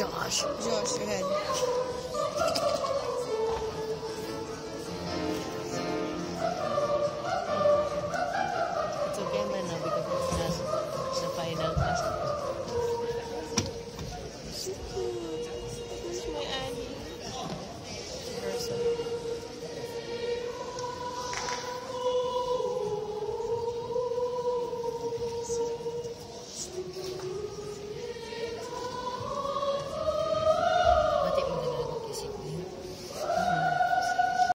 Josh. Josh, go ahead.